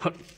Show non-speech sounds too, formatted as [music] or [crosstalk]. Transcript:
Huh. [laughs]